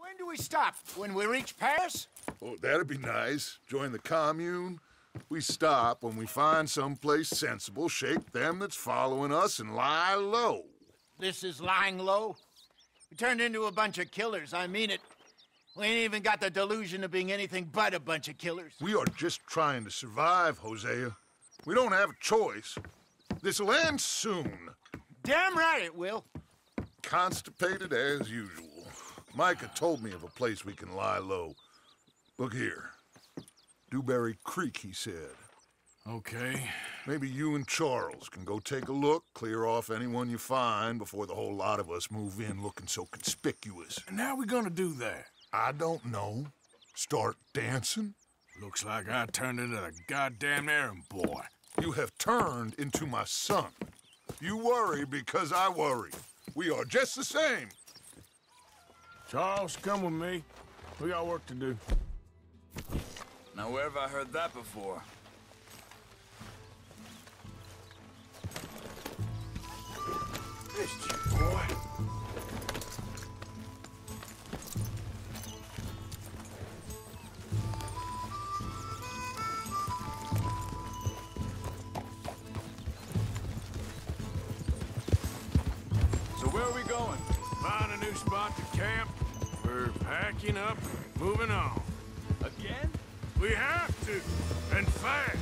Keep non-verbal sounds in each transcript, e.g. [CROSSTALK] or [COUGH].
When do we stop? When we reach Paris? Oh, that'd be nice. Join the commune. We stop when we find someplace sensible, shake them that's following us, and lie low. This is lying low? We turned into a bunch of killers, I mean it. We ain't even got the delusion of being anything but a bunch of killers. We are just trying to survive, Hosea. We don't have a choice. This'll end soon. Damn right it will. Constipated as usual. Micah told me of a place we can lie low. Look here. Dewberry Creek, he said. Okay. Maybe you and Charles can go take a look, clear off anyone you find before the whole lot of us move in looking so conspicuous. And how we gonna do that? I don't know. Start dancing? Looks like I turned into a goddamn errand boy. You have turned into my son. You worry because I worry. We are just the same. Charles, come with me. We got work to do. Now, where have I heard that before? Missed you, boy. So where are we going? Find a new spot to camp. We're packing up moving on. Again? We have to, and fast.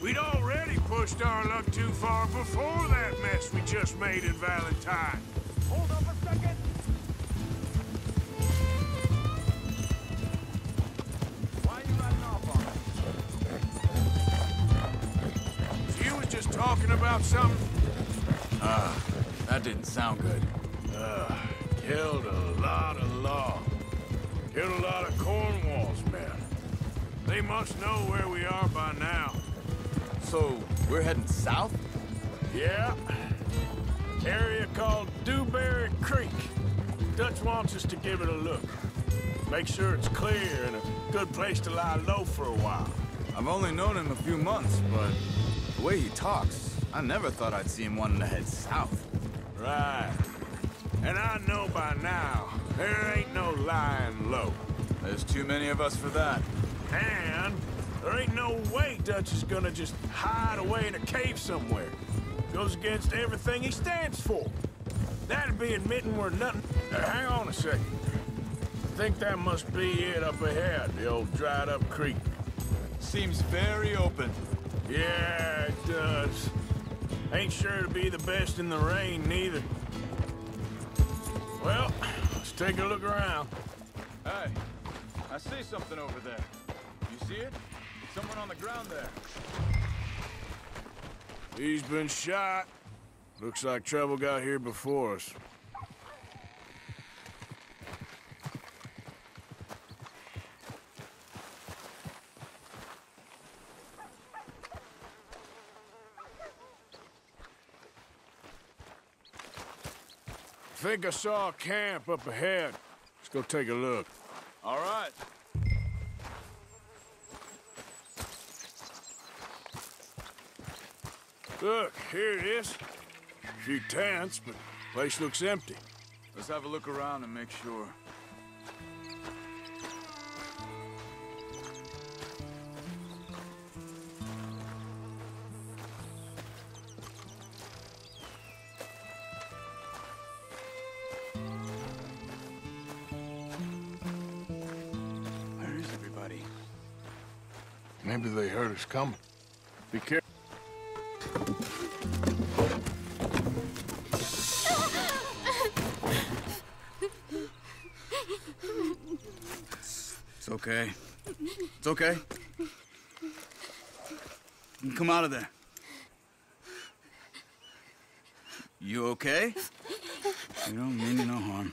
We'd already pushed our luck too far before that mess we just made in Valentine. Hold up a second! Why are you riding off on us? You was just talking about something. Ah, that didn't sound good. Uh, killed a lot of law. Killed a lot of Cornwall's men. They must know where we are by now. So, we're heading south? Yeah. Area called Dewberry Creek. Dutch wants us to give it a look. Make sure it's clear and a good place to lie low for a while. I've only known him a few months, but the way he talks, I never thought I'd see him wanting to head south. Right. And I know by now, there ain't no lying low. There's too many of us for that. And there ain't no way Dutch is gonna just hide away in a cave somewhere. Goes against everything he stands for. That'd be admitting we're nothing. Uh, hang on a second. I think that must be it up ahead, the old dried up creek. Seems very open. Yeah, it does. Ain't sure to be the best in the rain, neither. Well, let's take a look around. Hey, I see something over there. You see it? Someone on the ground there. He's been shot. Looks like trouble got here before us. I think I saw a camp up ahead. Let's go take a look. All right. Look, here it is. A few tents, but place looks empty. Let's have a look around and make sure. Maybe they heard us coming. Be careful. It's okay. It's okay. You Come out of there. You okay? You don't mean no harm.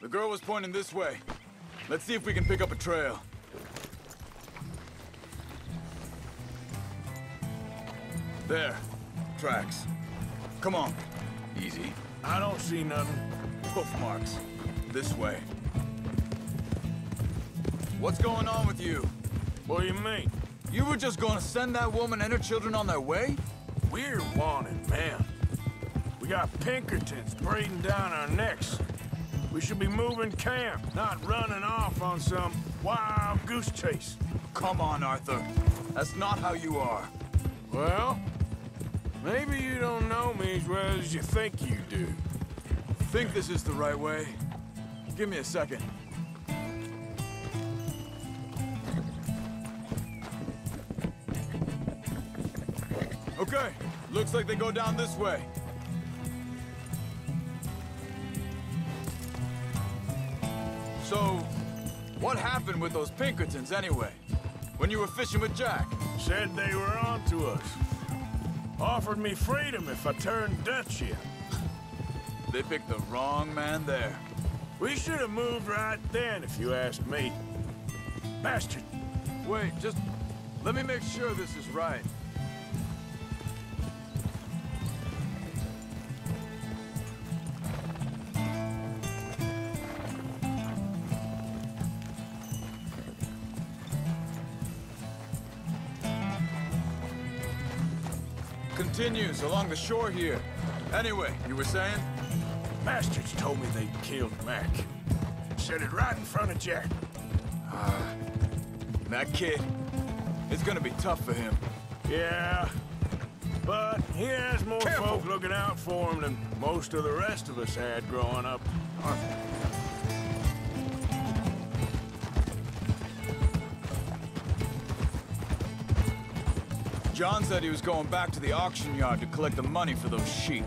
The girl was pointing this way. Let's see if we can pick up a trail. There. Tracks. Come on. Easy. I don't see nothing. Hoof marks. This way. What's going on with you? What do you mean? You were just gonna send that woman and her children on their way? We're wanted, man. We got Pinkertons breathing down our necks. We should be moving camp, not running off on some wild goose chase. Come on, Arthur. That's not how you are. Well, maybe you don't know me as well as you think you do. Think this is the right way? Give me a second. Okay, looks like they go down this way. So, what happened with those Pinkertons anyway? When you were fishing with Jack? Said they were on to us. Offered me freedom if I turned Dutch in. They picked the wrong man there. We should have moved right then, if you ask me. Bastard. Wait, just let me make sure this is right. Continues along the shore here. Anyway, you were saying? Bastards told me they'd killed Mac. Said it right in front of Jack. Ah, That kid, it's gonna be tough for him. Yeah. But he has more Careful. folk looking out for him than most of the rest of us had growing up. John said he was going back to the auction yard to collect the money for those sheep.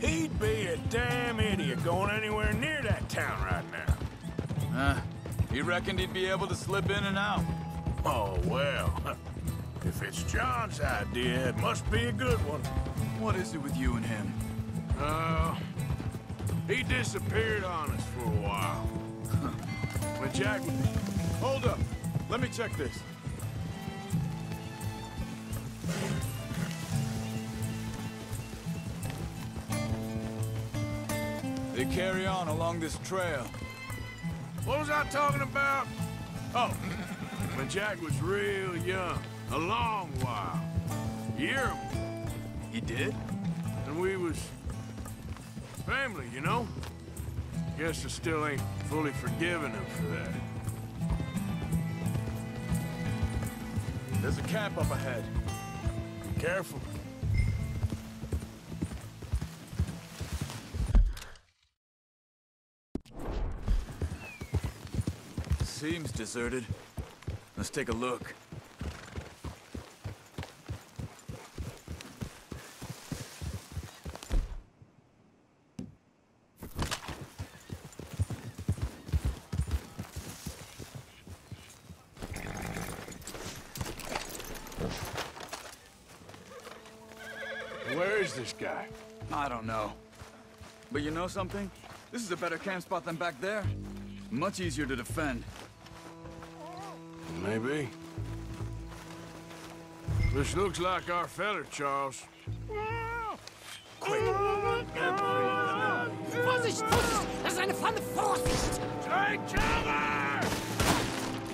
He'd be a damn idiot going anywhere near that town right now. Huh? He reckoned he'd be able to slip in and out. Oh, well. [LAUGHS] If it's John's idea, it must be a good one. What is it with you and him? Uh, he disappeared on us for a while. When Jack. Hold up. Let me check this. Carry on along this trail. What was I talking about? Oh, [LAUGHS] when Jack was real young. A long while. Year, He did? and we was... family, you know? Guess I still ain't fully forgiven him for that. There's a camp up ahead. Be Careful. Seems deserted. Let's take a look. Where is this guy? I don't know. But you know something? This is a better camp spot than back there. Much easier to defend. Maybe. This looks like our feller, Charles. Quick! Vorsicht, Vorsicht! Das ist eine Pfanne! Vorsicht! Take cover!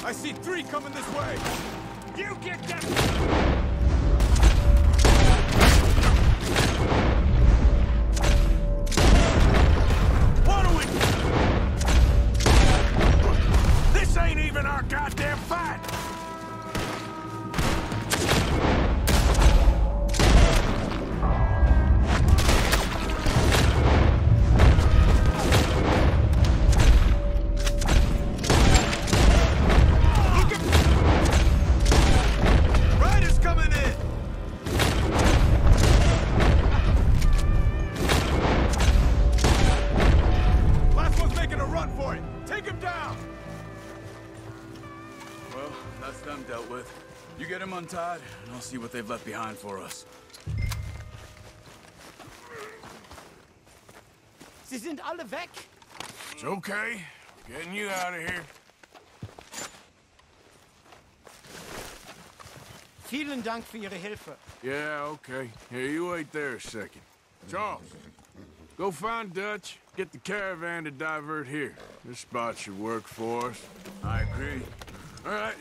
I see three coming this way! You get that! Untied, and I'll see what they've left behind for us. Sie sind alle weg. It's okay. Getting you out of here. Vielen Dank für Ihre Hilfe. Yeah, okay. Here, you wait there a second. Charles, go find Dutch. Get the caravan to divert here. This spot should work for us. I agree. All right,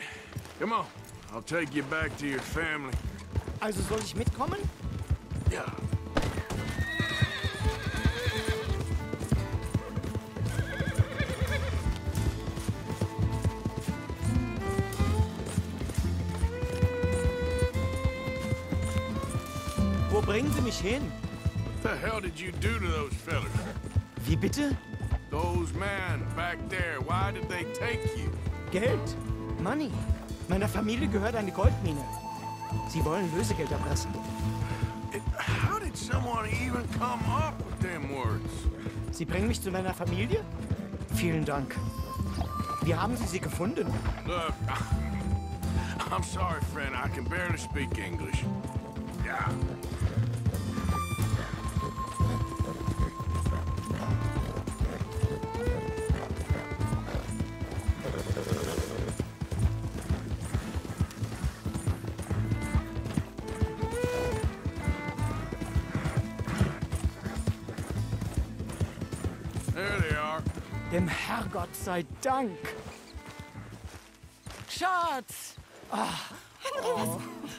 come on. I'll take you back to your family. Also soll ich mitkommen? Yeah. Wo bringen Sie mich hin? What the hell did you do to those fellas? Wie bitte? Those men back there, why did they take you? Geld. Money. Meiner Familie gehört eine Goldmine. Sie wollen Lösegeld erpressen. How did someone even come up with them words? Sie bringen mich zu meiner Familie? Vielen Dank. Wie haben Sie sie gefunden? Look, [LAUGHS] I'm sorry, friend. I can barely speak English. Yeah. Dem Herrgott sei Dank. Schatz!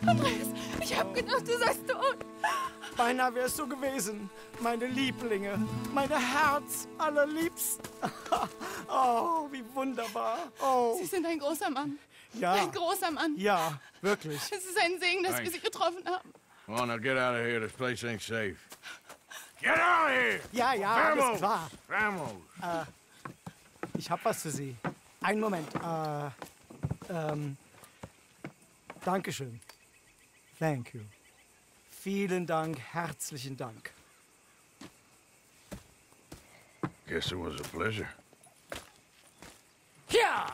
Andreas, ich hab gedacht, du seist tot. Beinahe wär's so gewesen. Meine Lieblinge. Meine Herz allerliebsten. [LAUGHS] Oh, wie wunderbar. Oh, Sie sind ein großer Mann. ja. Ein großer Mann. Ja, wirklich. Es ist ein Segen, dass wir Thanks. Sie getroffen haben. Well, now get out of here. This place ain't safe. Get out of here! Ja, ja, alles Vamos! klar. Vamos! Ich hab was für Sie. Einen Moment. Äh, ähm, Dankeschön. Thank you. Vielen Dank, herzlichen Dank. Guess it was a pleasure. Ja!